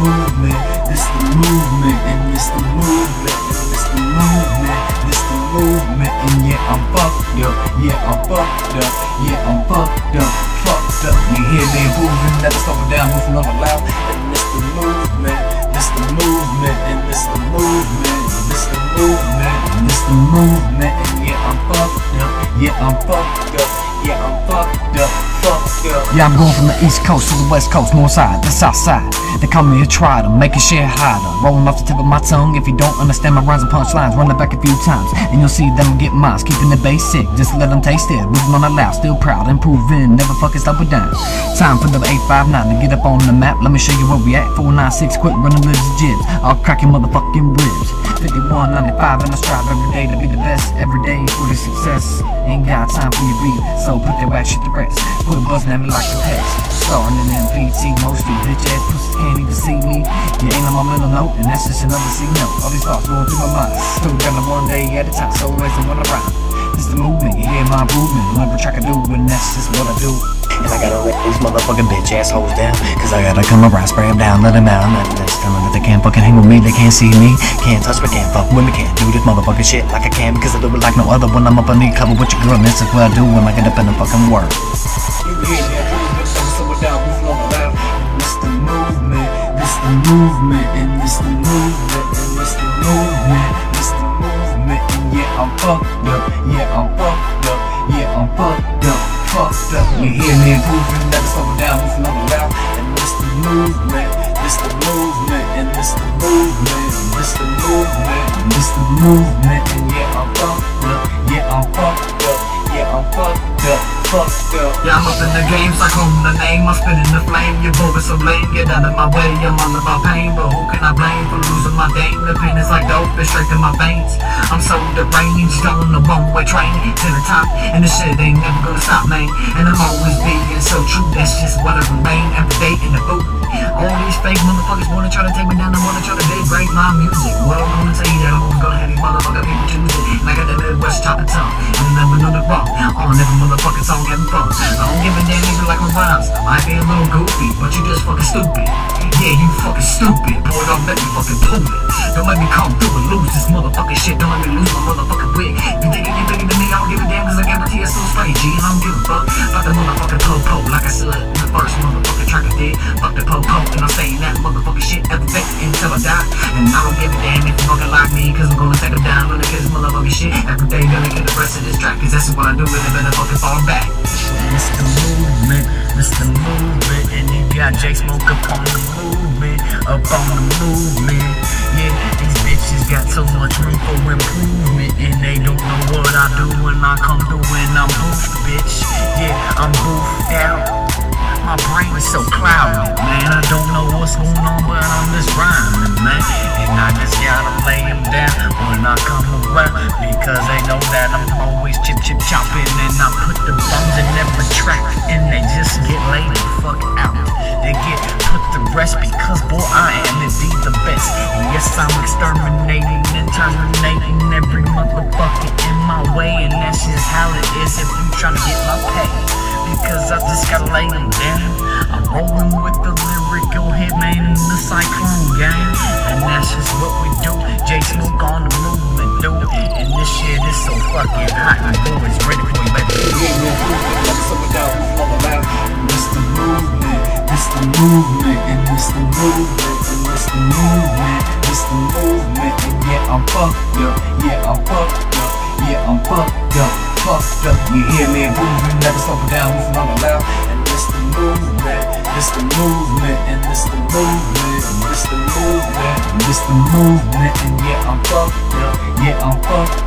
and it's the movement, and it's the movement, it's the movement, and yeah, I'm fucked up, yeah, I'm fucked up, yeah, I'm fucked up, fucked up. You hear me moving, never slowing down, moving on the loud, and it's the movement, it's the movement, and it's the movement, it's the movement, it's the movement, and yeah, I'm fucked up, yeah, I'm fucked up, yeah, I'm fucked up, fucked up. Yeah, I'm going from the east coast to the west coast, north side, the south side. They call me a trider, making shit harder. Rolling off the tip of my tongue. If you don't understand my rhymes and punchlines, run it back a few times, and you'll see them get mines. Keeping the basic, just let them taste it. Moving on the loud, still proud, improving, never fucking stop or down. Time for the 859 to get up on the map. Let me show you where we at. 496, quit running lives jibs. I'll crack your motherfucking ribs. 5195, and I strive every day to be the best. Every day for the success. Ain't got time for your beat, so put that whack shit to rest. Quit buzzing at me like a pest. MPT, most of you bitch ass pussies can't even see me. You ain't on my mental note, and that's just another signal. All these thoughts going through my mind. Still got them one day at a time, so always I wanna rhyme. It's the movement, you hear my movement. Whatever track I do, and that's just what I do. And I gotta let these motherfucking bitch assholes down. Cause I gotta come around, spray them down, let them out. And that's telling that they can't fucking hang with me, they can't see me. Can't touch me, can't fuck with me, can't do this motherfucking shit like I can. Because I do it like no other when I'm up on the cover with your girl. And this is what I do when I get up in the fucking work. Movement, and it's the movement, and it's the movement, it's the movement, and yeah, I'm fucked up, yeah, I'm fucked up, yeah, I'm fucked up, fucked up. You hear me moving, never slowing down, moving the loud, and it's the movement, it's the movement, and it's the movement, it's the movement, it's the movement, and yeah, I'm fucked up, yeah, I'm fucked up, yeah, I'm fucked up, fucked up. Yeah, I'm up in the game, I call the name, I'm spinning the flame, you're bogus so lame, get out of my way, I'm all about pain, but who can I blame for losing my game? The pain is like dope, it's straight in my veins, I'm so deranged, on the one-way train, to the top, and the shit ain't never gonna stop, man, and I'm always being so true, that's just what I remain, every day in the booth, all these fake motherfuckers wanna try to take me down, and wanna try to degrade my music, well, I'm gonna tell you that I'm gonna have these motherfucker people it, and I got that Midwest chopping tongue, and never know the wrong, on every motherfucking song having fun, I don't give a damn even like my rhymes. I might be a little goofy, but you just fucking stupid. Yeah, you fucking stupid. Boy, don't let me fucking pull it. Don't let me come through and lose this motherfucking shit. Don't let me lose my motherfucking wig. You thinking you're bigger than me? I don't give a damn cause I guarantee it's so straight, G. I don't give a fuck about the motherfucking po-po. Like I said day. Gonna get the rest of this track cause that's what I do. And they better fucking fall back. The movement, the movement, and you got J Smoke up on the movement, up on the movement. Yeah, these bitches got so much room for improvement, and they don't know what I do when I come through and I'm boofed, bitch. Yeah, I'm boofed out. So cloudy, man. I don't know what's going on, but I'm just rhyming, man. And I just gotta lay them down when I come around because they know that I'm always chip chip chopping, and I put the bombs in every track, and they just get laid the fuck out. They get put to rest because boy I am indeed the best. And yes, I'm exterminating and terminating every motherfucker in my way, and that's just how it is if you tryna get my pay because I just gotta lay down. Rolling with the lyrical hitman in the cyclone gang, and that's just what we do. J Smoke on the movement, dude, and this shit is so fucking hot. And boys ready for you, baby. It's the movement, it's the movement, and it's the movement, and it's the movement, it's the movement, and yeah, I'm fucked up, yeah, I'm fucked up, yeah, I'm fucked up, fucked up. You hear me? Moving, never slow down, moving on the loud, it's the movement, it's the movement, and it's the movement, and it's the movement, and it's the movement, and yeah, I'm fucked up, yeah, I'm fucked